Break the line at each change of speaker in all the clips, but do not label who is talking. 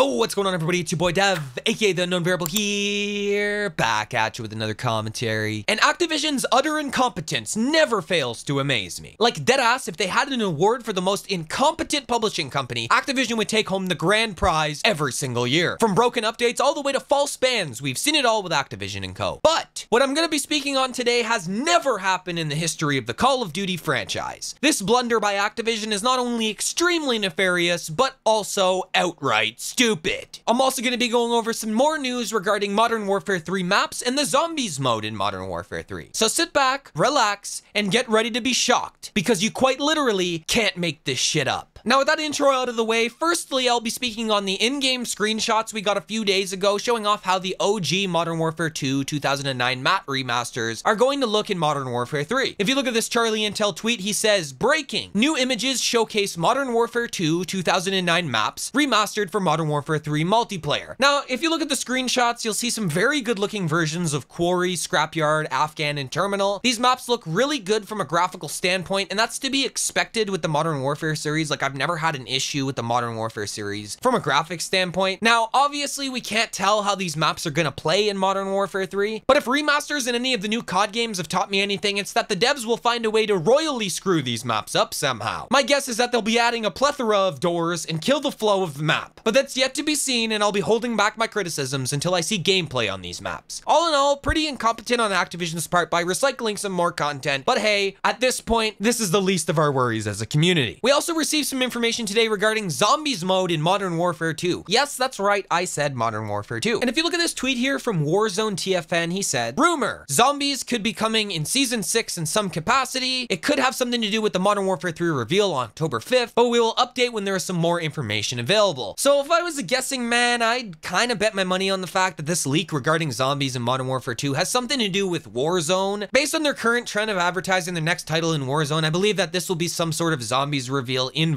Yo, what's going on everybody? It's your boy Dev, aka the Unknown Variable here, back at you with another commentary. And Activision's utter incompetence never fails to amaze me. Like deadass, if they had an award for the most incompetent publishing company, Activision would take home the grand prize every single year. From broken updates all the way to false bans, we've seen it all with Activision and co. But, what I'm gonna be speaking on today has never happened in the history of the Call of Duty franchise. This blunder by Activision is not only extremely nefarious, but also outright stupid. I'm also going to be going over some more news regarding Modern Warfare 3 maps and the zombies mode in Modern Warfare 3. So sit back, relax, and get ready to be shocked, because you quite literally can't make this shit up. Now, with that intro out of the way, firstly, I'll be speaking on the in-game screenshots we got a few days ago showing off how the OG Modern Warfare 2 2009 map remasters are going to look in Modern Warfare 3. If you look at this Charlie Intel tweet, he says, Breaking! New images showcase Modern Warfare 2 2009 maps remastered for Modern Warfare 3 multiplayer. Now, if you look at the screenshots, you'll see some very good looking versions of Quarry, Scrapyard, Afghan, and Terminal. These maps look really good from a graphical standpoint, and that's to be expected with the Modern Warfare series. Like, I've never had an issue with the Modern Warfare series from a graphics standpoint. Now, obviously, we can't tell how these maps are gonna play in Modern Warfare 3, but if remasters in any of the new COD games have taught me anything, it's that the devs will find a way to royally screw these maps up somehow. My guess is that they'll be adding a plethora of doors and kill the flow of the map, but that's yet to be seen, and I'll be holding back my criticisms until I see gameplay on these maps. All in all, pretty incompetent on Activision's part by recycling some more content, but hey, at this point, this is the least of our worries as a community. We also received some information today regarding zombies mode in Modern Warfare 2. Yes, that's right, I said Modern Warfare 2. And if you look at this tweet here from Warzone TFN, he said, Rumor, zombies could be coming in Season 6 in some capacity. It could have something to do with the Modern Warfare 3 reveal on October 5th, but we will update when there is some more information available. So if I was a guessing man, I'd kind of bet my money on the fact that this leak regarding zombies in Modern Warfare 2 has something to do with Warzone. Based on their current trend of advertising their next title in Warzone, I believe that this will be some sort of zombies reveal in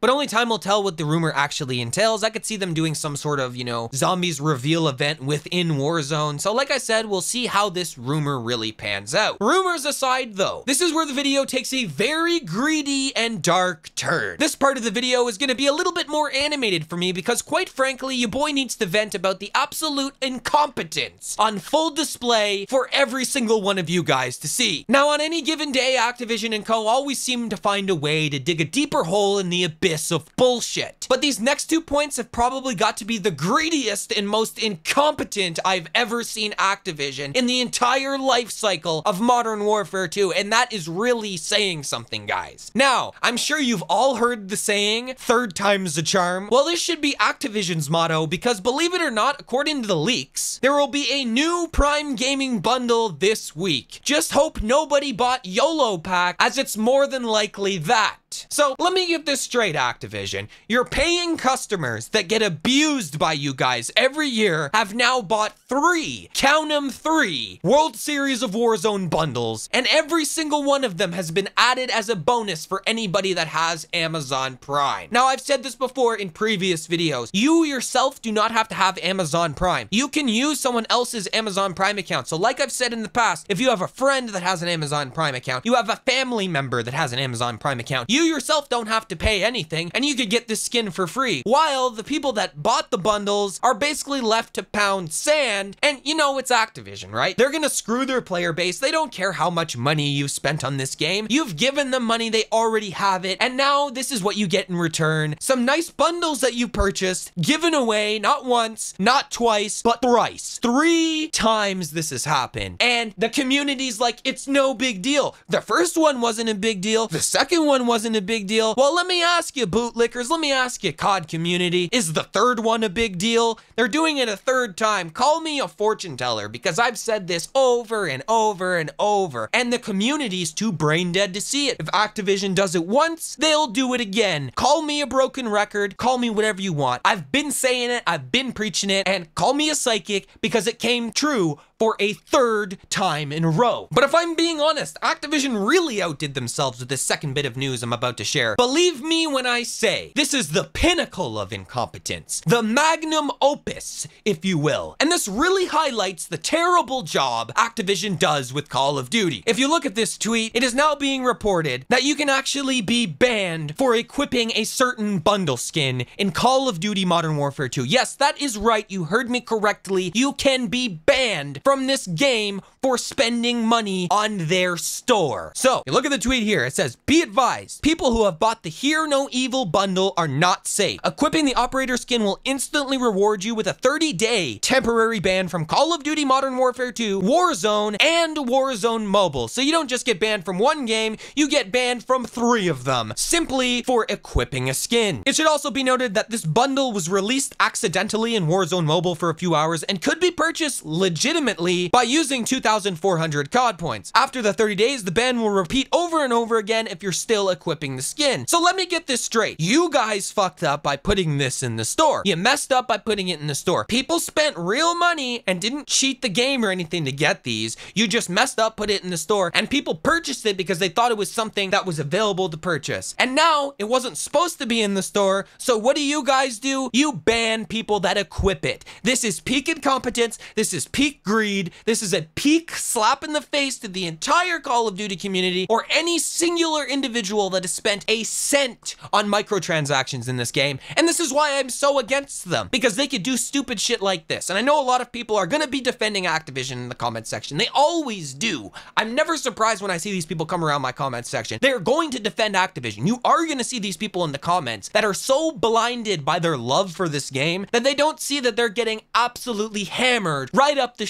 But only time will tell what the rumor actually entails. I could see them doing some sort of, you know, zombies reveal event within Warzone. So like I said, we'll see how this rumor really pans out. Rumors aside though, this is where the video takes a very greedy and dark turn. This part of the video is to be a little bit more animated for me because quite frankly, your boy needs to vent about the absolute incompetence on full display for every single one of you guys to see. Now on any given day, Activision and co always seem to find a way to dig a deeper hole in the abyss of bullshit. But these next two points have probably got to be the greediest and most incompetent I've ever seen Activision in the entire life cycle of Modern Warfare 2, and that is really saying something, guys. Now, I'm sure you've all heard the saying, third time's a charm. Well, this should be Activision's motto because believe it or not, according to the leaks, there will be a new Prime Gaming bundle this week. Just hope nobody bought YOLO Pack as it's more than likely that. So let me get this straight, Activision. Your paying customers that get abused by you guys every year have now bought three, count them three, World Series of Warzone bundles, and every single one of them has been added as a bonus for anybody that has Amazon Prime. Now, I've said this before in previous videos. You yourself do not have to have Amazon Prime. You can use someone else's Amazon Prime account. So like I've said in the past, if you have a friend that has an Amazon Prime account, you have a family member that has an Amazon Prime account, you yourself don't have to pay anything and you could get this skin for free. While the people that bought the bundles are basically left to pound sand and you know it's Activision, right? They're gonna screw their player base. They don't care how much money you've spent on this game. You've given them money, they already have it. And now this is what you get in return. Some nice bundles that you purchased, given away not once, not twice, but thrice. Three times this has happened. And the community's like, it's no big deal. The first one wasn't a big deal. The second one wasn't a big deal. Well, let me ask you, bootlickers, let me ask you, COD community, is the third one a big deal? They're doing it a third time. Call me a fortune teller because I've said this over and over and over, and the community's too brain dead to see it. If Activision does it once, they'll do it again. Call me a broken record, call me whatever you want. I've been saying it, I've been preaching it, and call me a psychic because it came true for a third time in a row. But if I'm being honest, Activision really outdid themselves with this second bit of news I'm about to share. Believe me when I say, this is the pinnacle of incompetence, the magnum opus, if you will. And this really highlights the terrible job Activision does with Call of Duty. If you look at this tweet, it is now being reported that you can actually be banned for equipping a certain bundle skin in Call of Duty Modern Warfare 2. Yes, that is right. You heard me correctly. You can be banned from this game for spending money on their store. So, you look at the tweet here. It says, be advised, people who have bought the Hear No Evil bundle are not safe. Equipping the operator skin will instantly reward you with a 30-day temporary ban from Call of Duty Modern Warfare 2, Warzone, and Warzone Mobile. So you don't just get banned from one game, you get banned from three of them, simply for equipping a skin. It should also be noted that this bundle was released accidentally in Warzone Mobile for a few hours and could be purchased legitimately by using 2,400 COD points. After the 30 days, the ban will repeat over and over again if you're still equipping the skin. So let me get this straight. You guys fucked up by putting this in the store. You messed up by putting it in the store. People spent real money and didn't cheat the game or anything to get these. You just messed up, put it in the store, and people purchased it because they thought it was something that was available to purchase. And now it wasn't supposed to be in the store. So what do you guys do? You ban people that equip it. This is peak incompetence. This is peak greed. This is a peak slap in the face to the entire Call of Duty community or any singular individual that has spent a cent on microtransactions in this game. And this is why I'm so against them because they could do stupid shit like this. And I know a lot of people are going to be defending Activision in the comment section. They always do. I'm never surprised when I see these people come around my comment section. They're going to defend Activision. You are going to see these people in the comments that are so blinded by their love for this game that they don't see that they're getting absolutely hammered right up the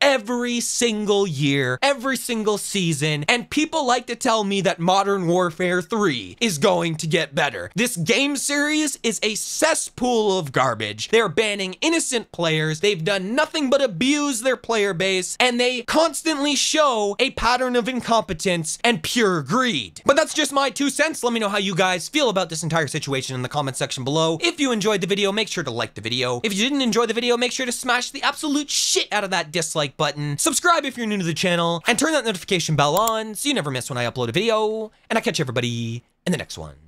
every single year, every single season. And people like to tell me that Modern Warfare 3 is going to get better. This game series is a cesspool of garbage. They're banning innocent players. They've done nothing but abuse their player base, and they constantly show a pattern of incompetence and pure greed. But that's just my two cents. Let me know how you guys feel about this entire situation in the comment section below. If you enjoyed the video, make sure to like the video. If you didn't enjoy the video, make sure to smash the absolute shit out of that dislike button. Subscribe if you're new to the channel, and turn that notification bell on so you never miss when I upload a video. And I catch everybody in the next one.